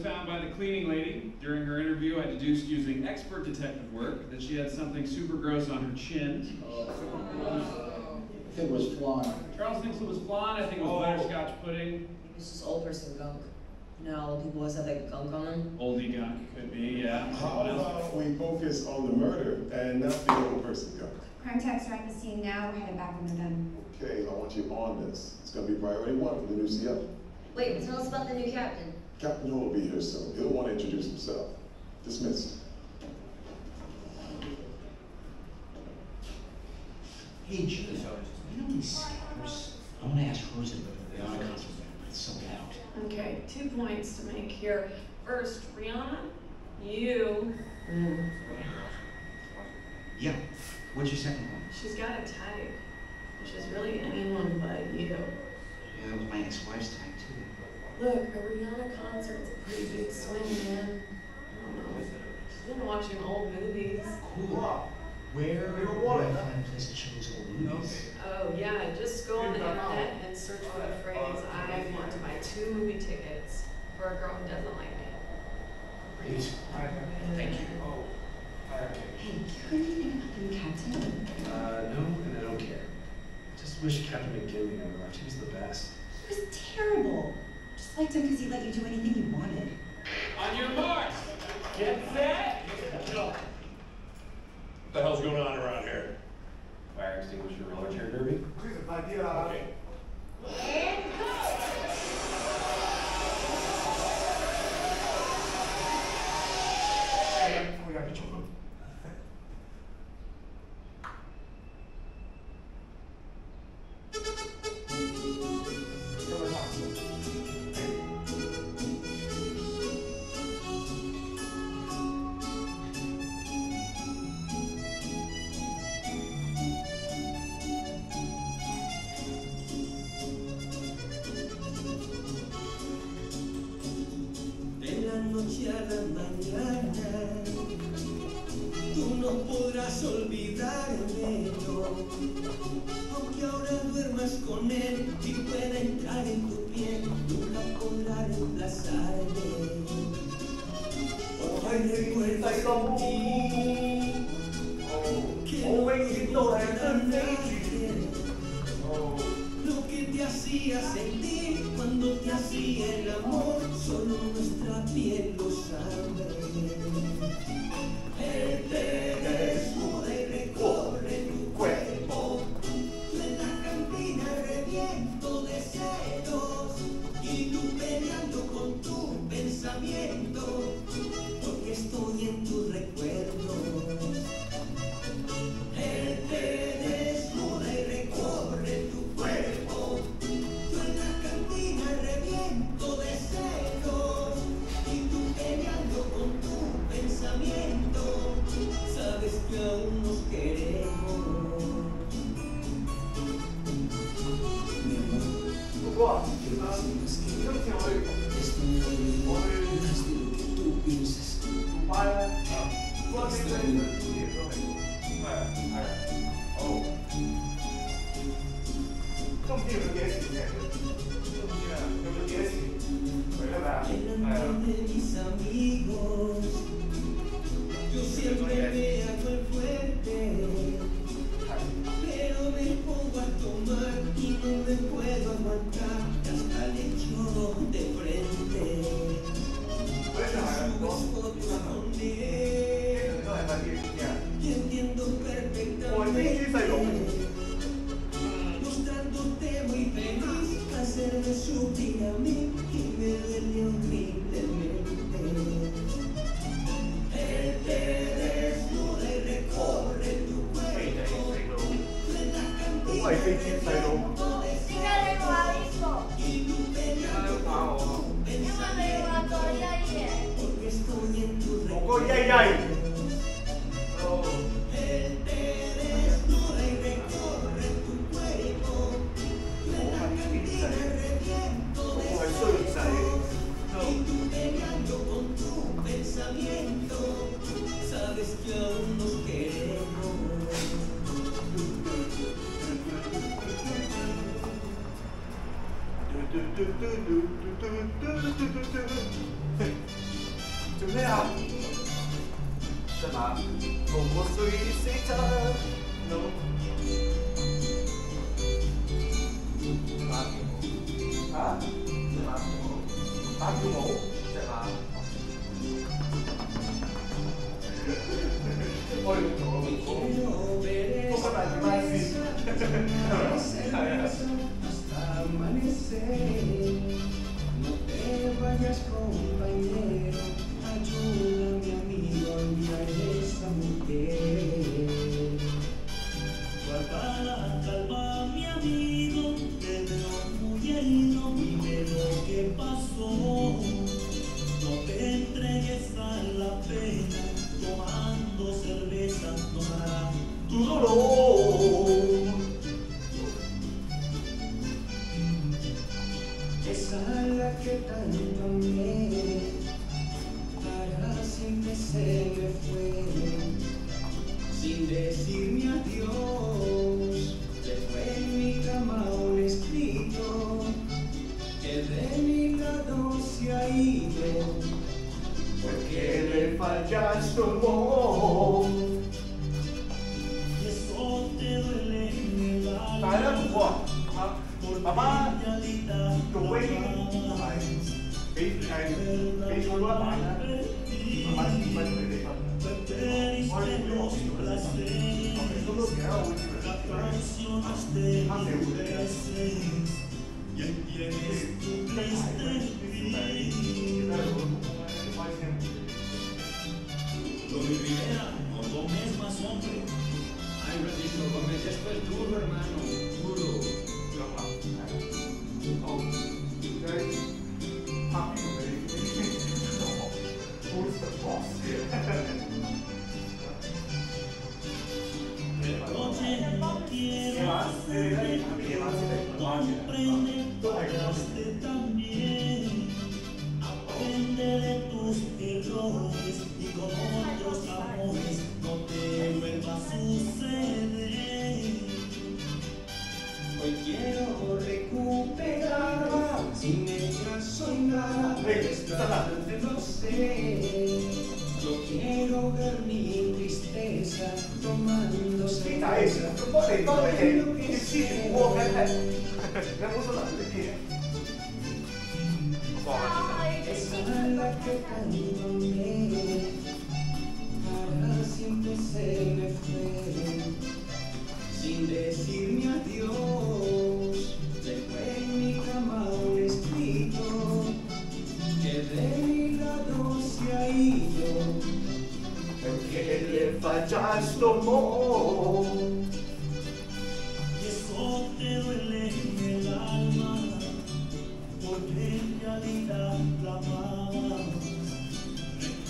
was found by the cleaning lady. During her interview, I deduced using expert detective work that she had something super gross on her chin. I think it was flan. Charles thinks it was flan. I think it was oh. butterscotch pudding. It's just old person gunk. You know, old people always have that gunk on them. Oldie gunk could be, yeah. How about we focus on the murder and not the old person gun? Crime techs are at the scene now, we're headed back on the gun. Okay, I want you on this. It's gonna be priority one for the new CO. Wait, but tell us about the new captain. Captain Hull will be here soon. He'll want to introduce himself. Dismissed. Hey, Jude, you know these scholars? I want to ask Rosa about the honor concert it's sold out. Okay, two points to make here. First, Rihanna, you, Mm. Yeah. What's your second one? she's got a type, which is really anyone but you. Yeah, that was my ex-wife's type too. Look, a Rihanna concert's a pretty big swing, man. I don't know. She's been watching old movies. Cool. Where would I find a place that shows old movies? Oh, yeah, just go on the internet and search for the phrase, I want to buy two movie tickets for a girl who doesn't like me. Great. Thank you. Oh, Hey, you heard anything about the captain? Uh, no, and I don't care. I Just wish Captain McGinley never left. He was the best. Liked him because he let you do anything you wanted. On your 嘟嘟嘟嘟嘟嘟嘟嘟嘿怎么样在哪儿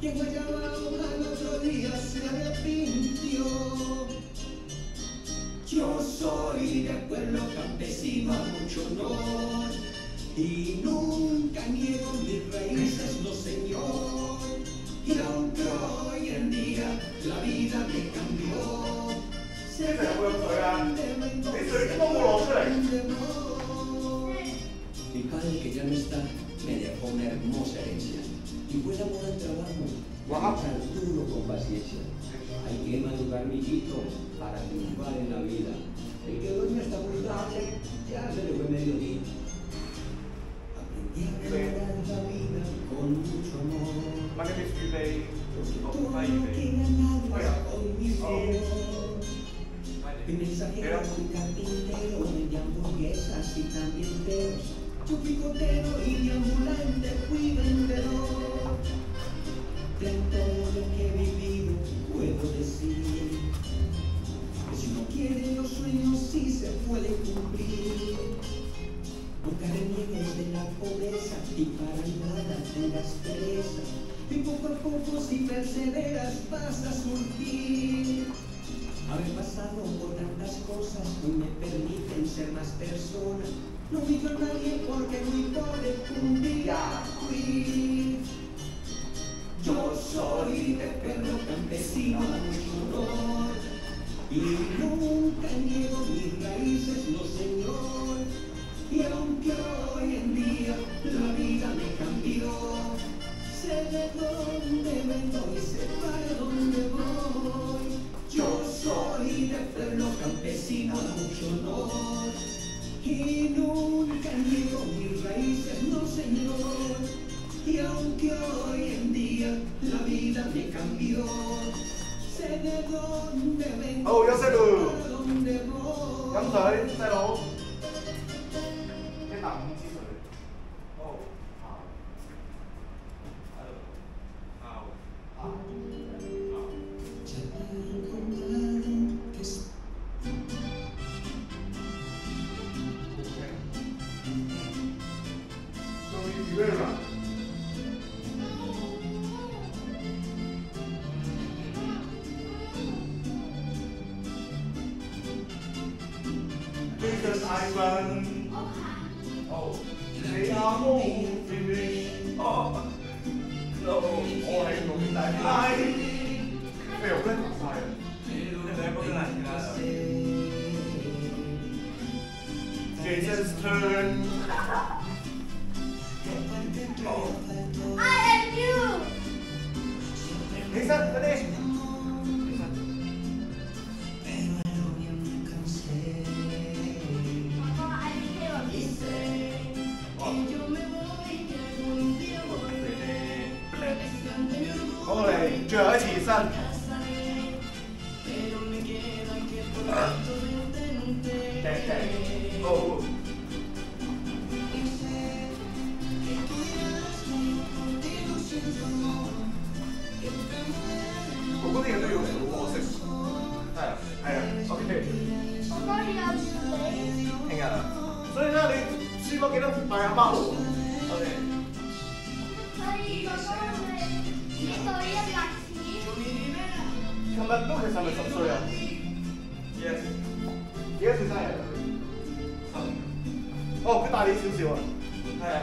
quien guayaba al otro día se arrepintió. Yo soy de pueblo campesino, mucho honor, y nunca niego mis raíces, no señor. Y aunque hoy en día la vida me cambió, se grande, que ya no está me dejó una hermosa herencia. Y fue la moda del trabajo. Trabajar duro con paciencia. Hay que madrugar, mijito, para triunfar en la vida. El que duerme hasta muy tarde, ya se le fue mediodía. Aprendí a la vida con mucho amor. Porque todo lo que ganaba, hoy mi feo. El mensajero era carpintero de hamburguesas y también de yo fui cotero y de ambulante fui vendedor. De todo lo que he vivido puedo decir que si uno quiere los sueños sí se pueden cumplir. Nunca reniegues de la pobreza y para nada tengas pereza. Y poco a poco si perseveras vas a surgir. Haber pasado por tantas cosas hoy me permiten ser más persona. Non mi tornare perché mi torna un dia qui. 飲水，细佬。哦，佢大你少少啊。係啊。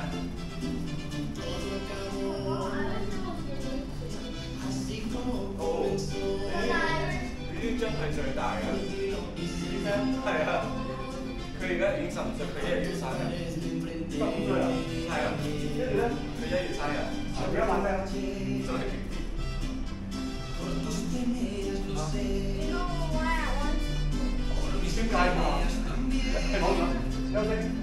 哦。你呢張係最大㗎。係啊。佢而家已經十五歲，佢一月生日。十五歲啊？係啊。跟住咧，佢一月生日。而家玩咩 to? 你先解嘛？好，休息。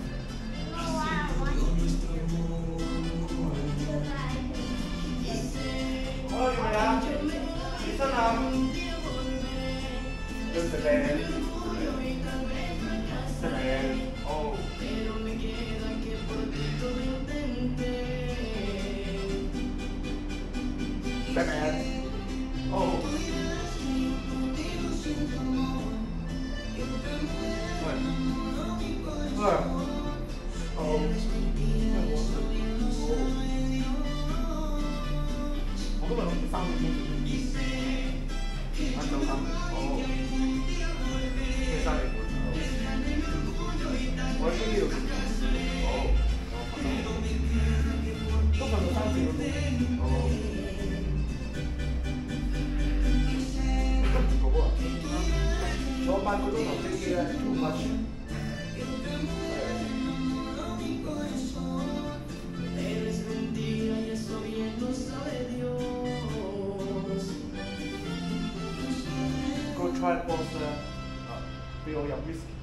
俾我飲 whisky，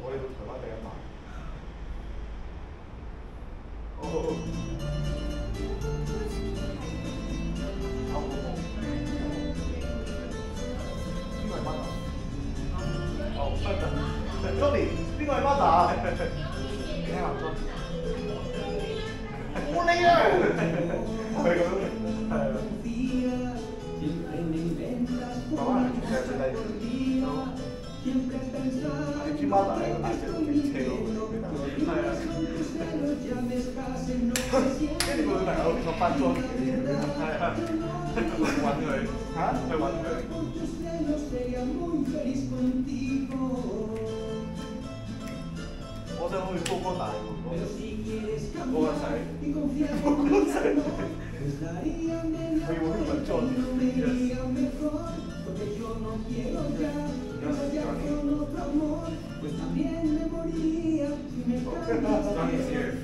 我哋到台灣第一晚。Tony，邊個係 Mother？你聽下 Tony。pata, ¿eh? Muy yo no quiero ya, ya con otro amor pues también me moría si me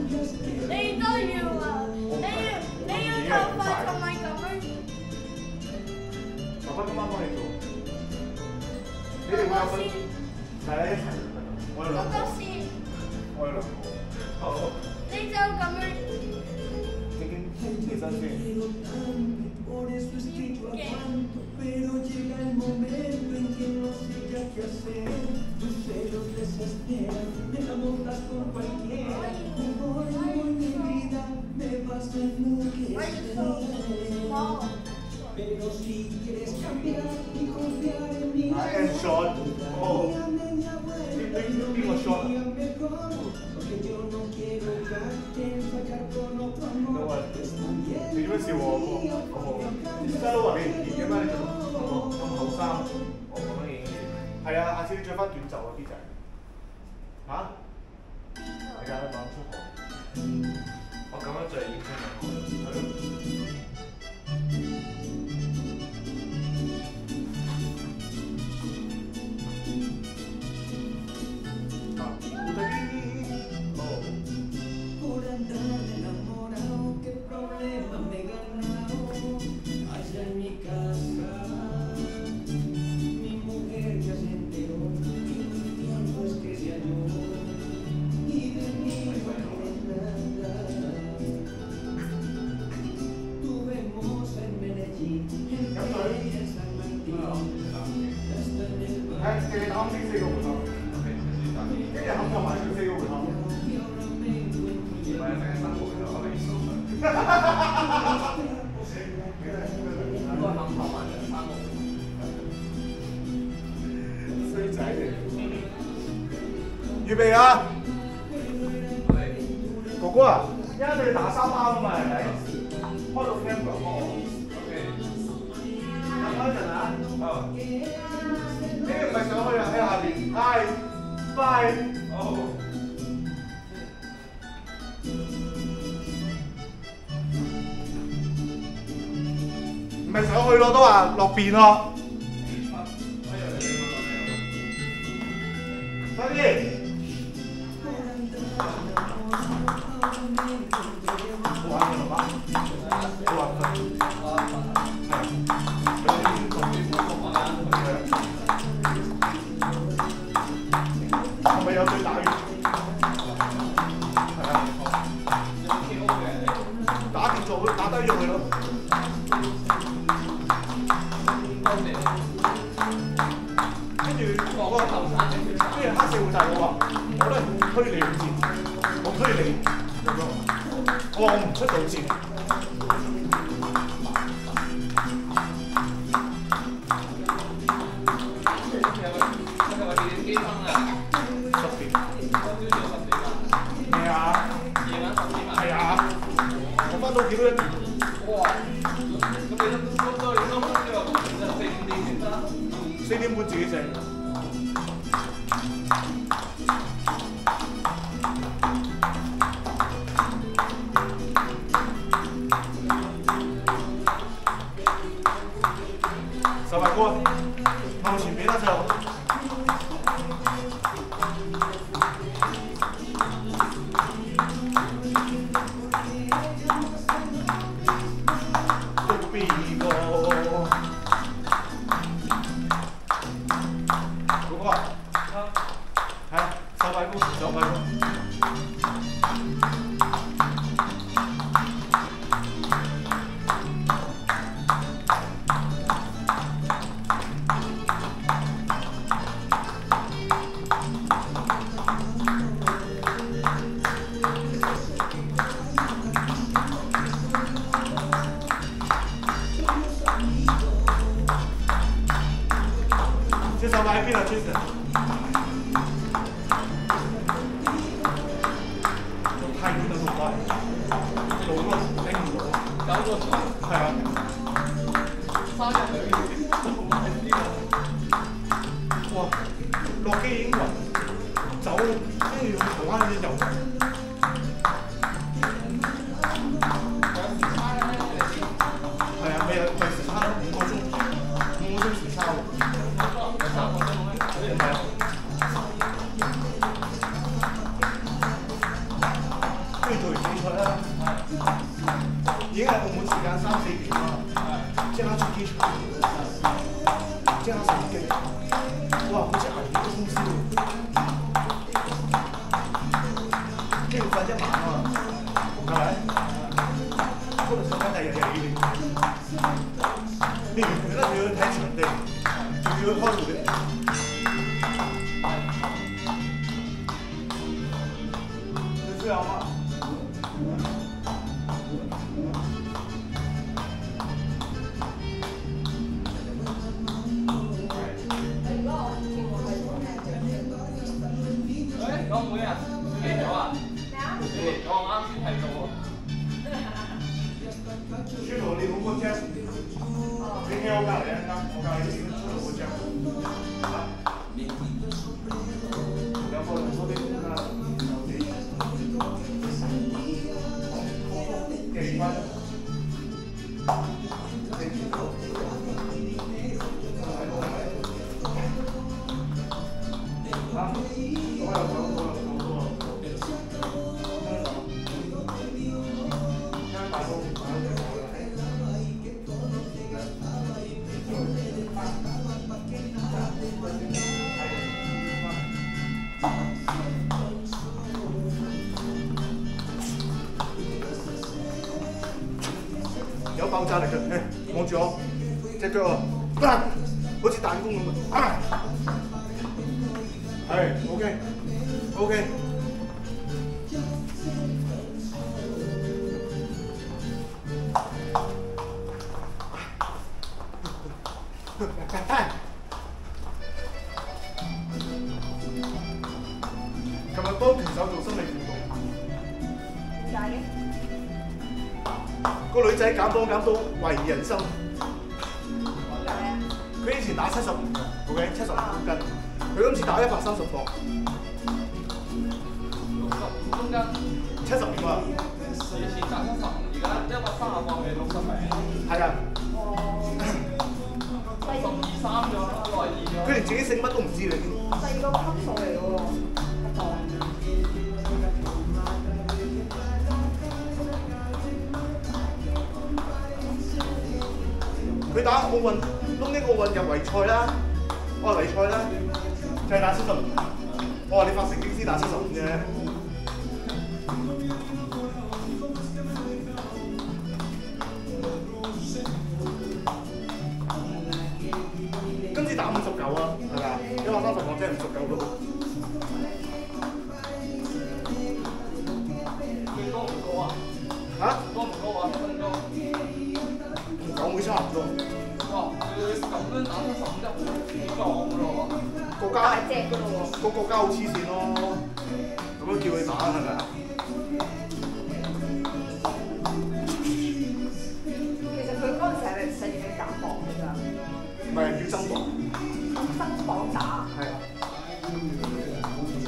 I am short. Short. 唔？你唔嘅咩？你，我？啊，下。次你着短袖啊，B 仔。啊？Vì 係係，OK，OK。琴日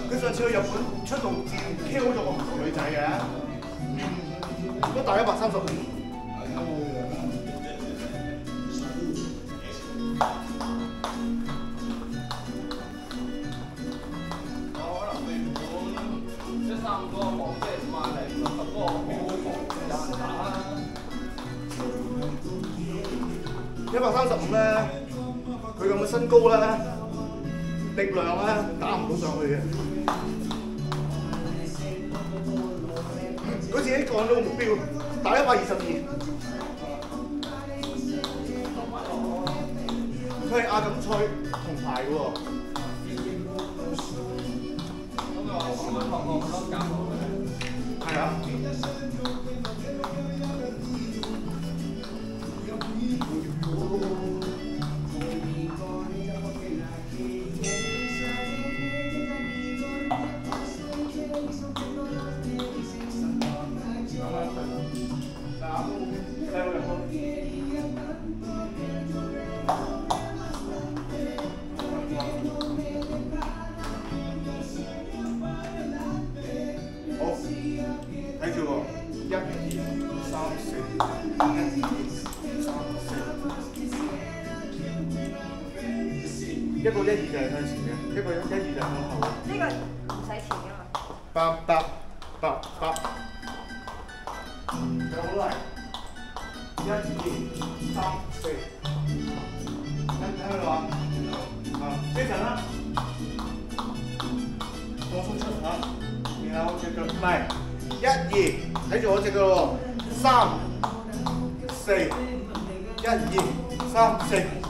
佢上次去日本出道戰，pick 咗個唔同女仔嘅，都大一百三十五。一，一百三十五咧，佢咁嘅身高咧。力量咧打唔到上去嘅，佢自己降咗個目標，打一百二十二，佢係亞錦賽銅牌嘅喎。系一二睇住我只脚，三四一二三四。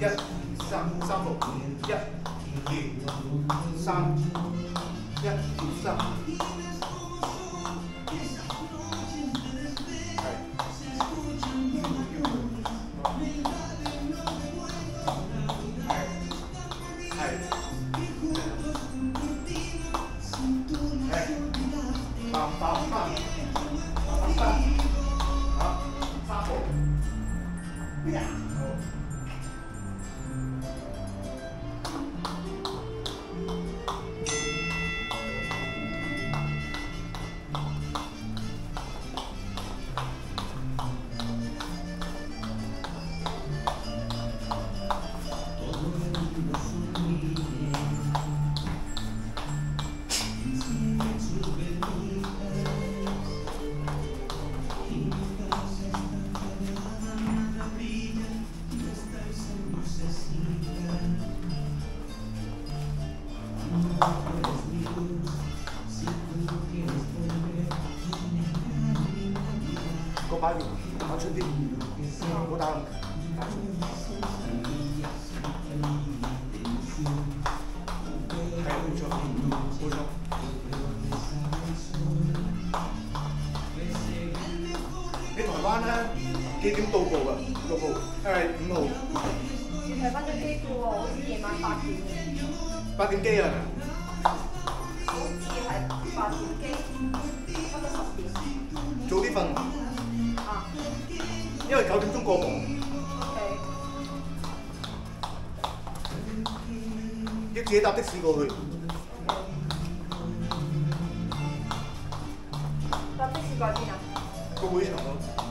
Yes. 做啲份，因為九點鐘過磅。要自己搭的士過去。搭的士過邊啊？個會場咯。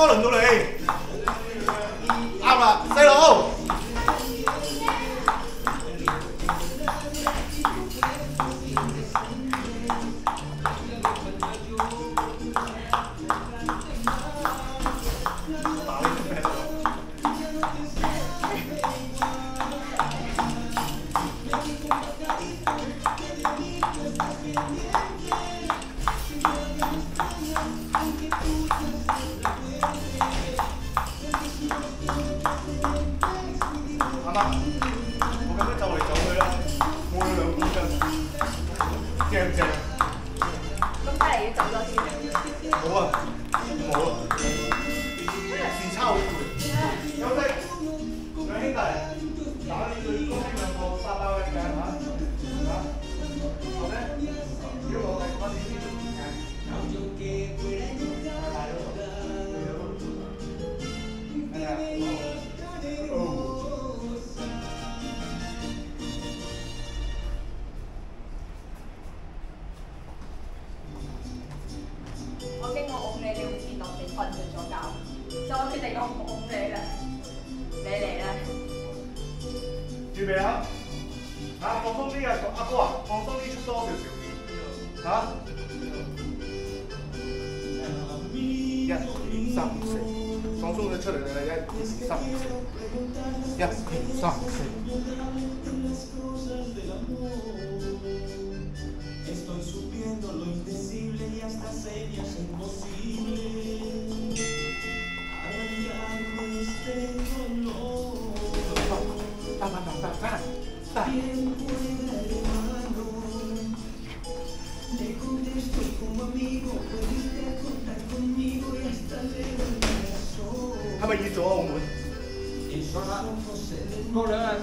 哥輪到你，啱啦，細佬。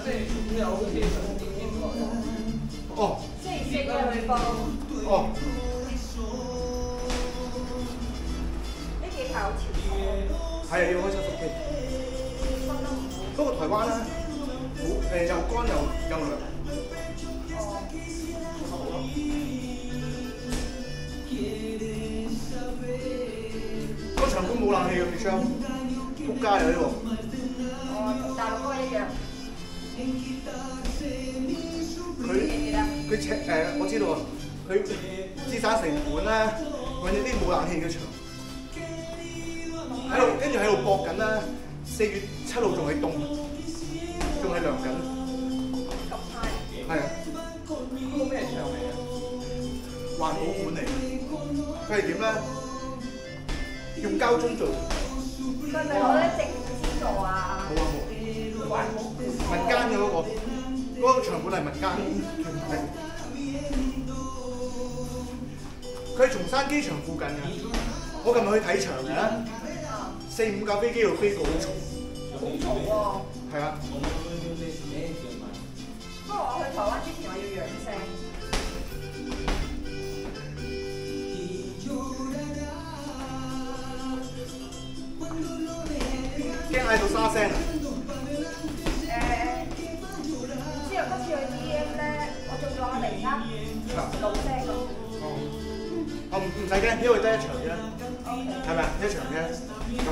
冇兩日先有機佢係點咧？用膠樽做。佢係咪攞啲政府資助啊？冇啊冇。民間嘅嗰、個，嗰、個場館係民間團體。佢係松山機場附近嘅。我琴日去睇場嘅，四五架飛機喺度飛過，好嘈。好嘈喎！係啊。不過我去台灣之驚嗌到沙聲啊！誒，之後嗰次去 D.M 咧，我做咗我突然間老聲咁。我唔唔使驚，因為得一場啫，係咪啊？一場啫。咁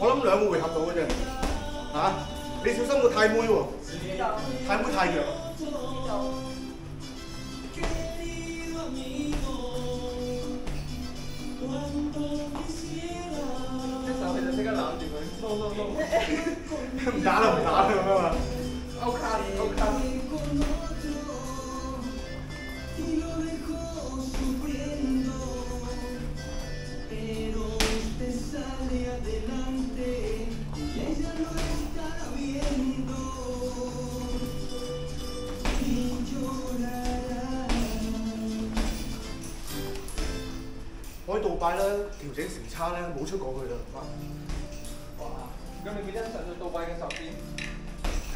我諗兩個回合到嘅啫。嚇、你 no 不打了不打了，朋友们，out 看。我喺杜拜咧，調整時差咧，好出过去啦。咁你記得上到倒閉嘅手先。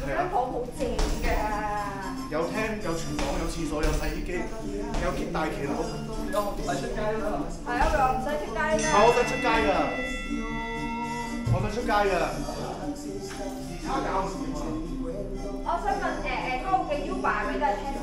間房好正㗎，有廳有廚房有廁所有洗衣機，有大騎樓，我唔使出街啦。係啊，佢話唔使出街啦。我想出街噶，我想出街噶。時差搞唔啊！我想問誒誒，嗰個嘅 Uber 咩都。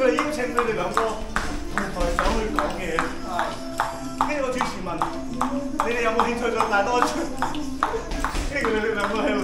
佢哋邀請佢哋兩個舞台上去講嘢。跟住个主持問：你哋有冇興趣再带多一出？跟住佢哋兩個喺度。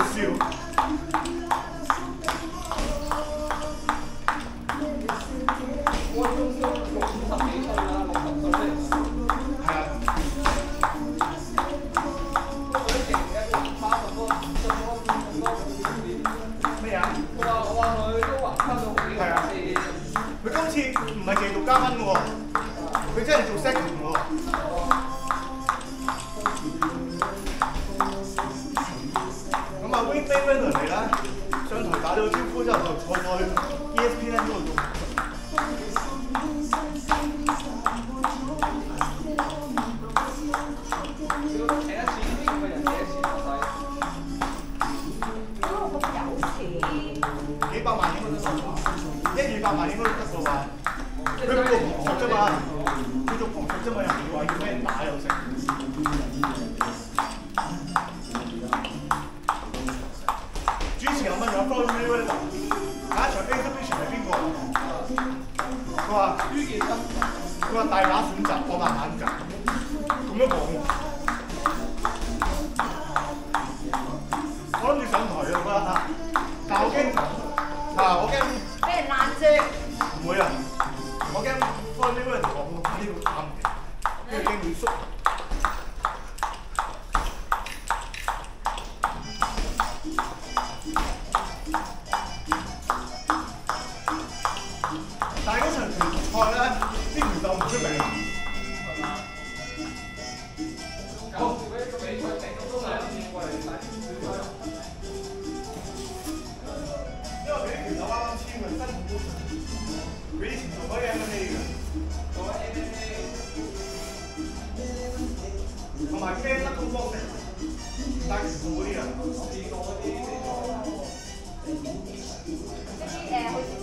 但係嗰場拳賽咧，啲拳鬥唔出名。因為嗰啲拳手啊，黐埋身，比做咩 MMA 嘅，做 MMA，同埋驚得咁方正，打樹嗰啲啊。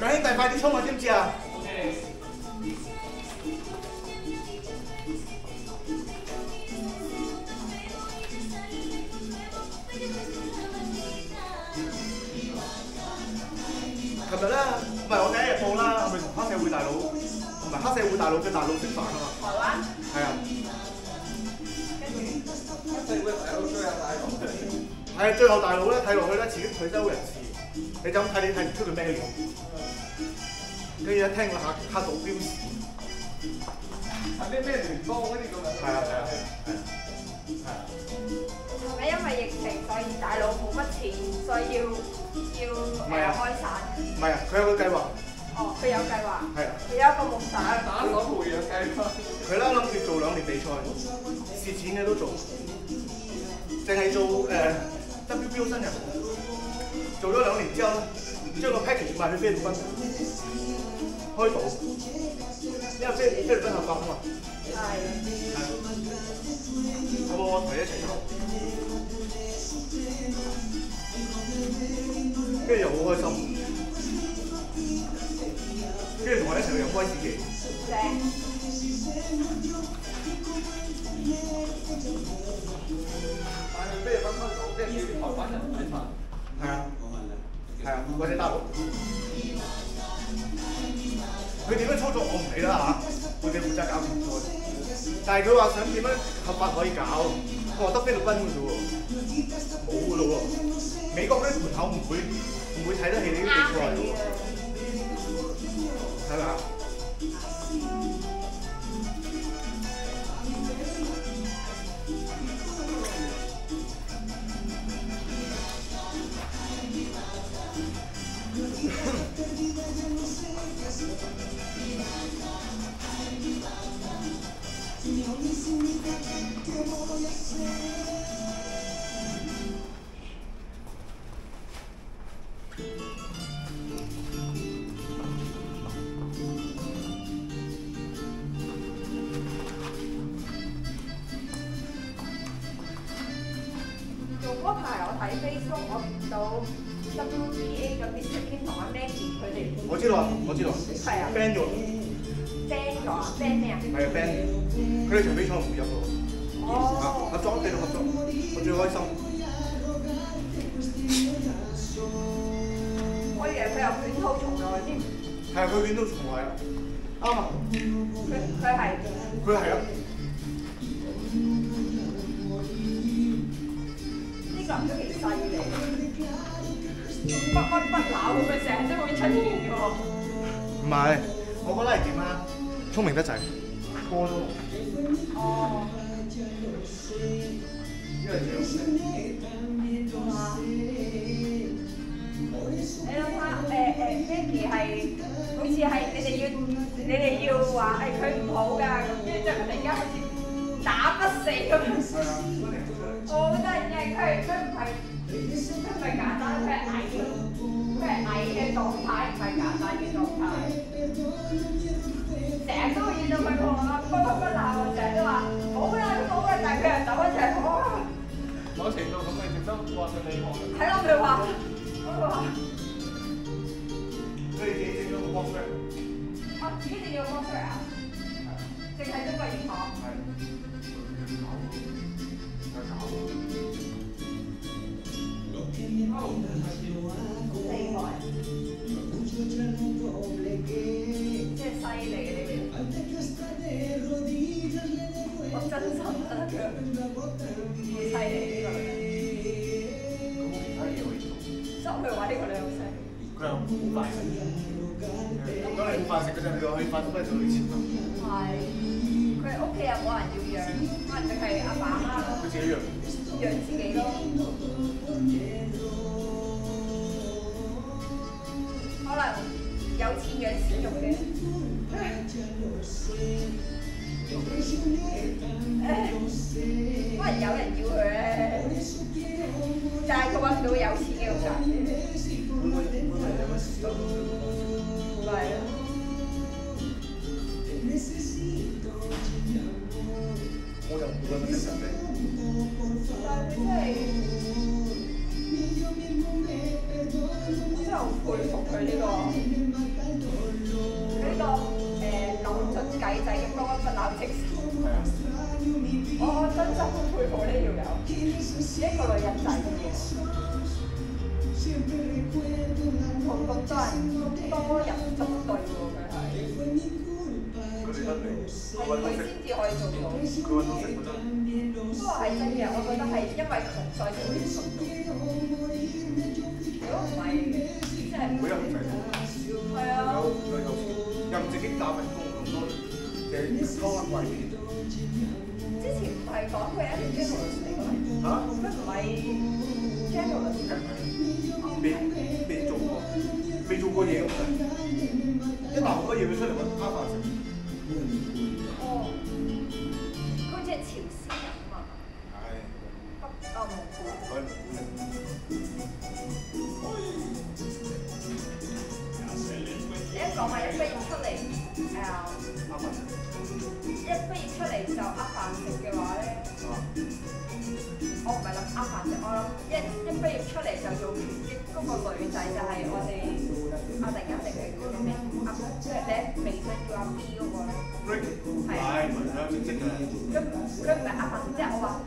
兩兄弟快啲衝啊，知唔知啊？琴日咧，唔係我第一日放啦，係咪同黑社會大佬，同埋黑社會大佬嘅大佬食飯啊嘛？係啊！跟住，黑社會大佬追下大佬。係啊，最後大佬咧，睇落去咧，遲啲退休人士，你就咁睇，你睇唔出佢咩料。跟住一聽個客客到標示，係咩咩聯邦嗰啲咁樣？係啊。係啊係啊。係啊。係咪因為疫情所以大佬冇乜錢，所以要要開散？唔係啊，佢有個計劃，哦，佢有計劃，係啊，佢有一個夢想。打攞培養計劃。佢啦諗住做兩年比賽，蝕錢嘅都做，淨係做誒、WBO 新人，做咗兩年之後咧，將個 package 賣去菲律賓，開賭，因為菲菲律賓合法啊嘛，係。有冇我同你一齊做？跟住又好開心，跟住同我一齊去飲威士忌。但係菲律賓開到，即係叫台灣人睇法。係啊，係啊，或者大陸。佢點樣操作我唔理啦嚇，我哋負責搞掂咗。但係佢話想點樣合法可以搞，我話得菲律賓嘅啫喎，冇嘅咯喎。美國嗰啲盤口唔會唔會睇得起你啲比賽喎，係咪啊？嗰排我睇 Facebook，我見到 WBA 嘅 Mr. Kim 同阿 Maggie 佢哋我知道啊，我知道。係啊 ban 咗，ban 咗啊，ban 咩啊？係啊 ban，佢哋場比賽唔會入喎。哦啊，合作繼續合作，我最開心。我以為佢有捲土重來添，係啊，佢卷土重來啊，啱啊，佢佢係佢係啊。呢個人都幾犀利，不屈不撓咁樣成日都會出現嘅喎。唔係，我覺得係點啊？聰明得滯，過咗龍。哦。因為你諗下，誒誒 Maggie 係好似係你哋要你哋要話誒佢唔好㗎，咁跟住之後佢突然間好似打不死咁樣。我覺得係佢佢唔係成日都會見到佢喎，不不不鬧，成日都話好啦好啦，但係佢又走一隻哇！某程度咁，你值得話佢厲害。睇落佢話，我話。你哋自己整咗個 box 出嚟。哦，自己整咗 box 啊？淨係中國銀行。厲呢個女人好犀利。佢又好快食。咁你好快食嗰陣，你話可以快速咧就攞錢啦。係。佢屋企又冇人要養，可能淨係阿爸阿媽咯。佢自己養。養自己咯。可能有錢養錢肉嘅。可能有人佢先至可以做到。不過係真嘅，我覺得係因為紅賽事。女仔就系我哋阿明一直系嗰阿明阿即系咧一微信叫阿 b 嗰個咯系啊。佢佢唔系阿文即系我话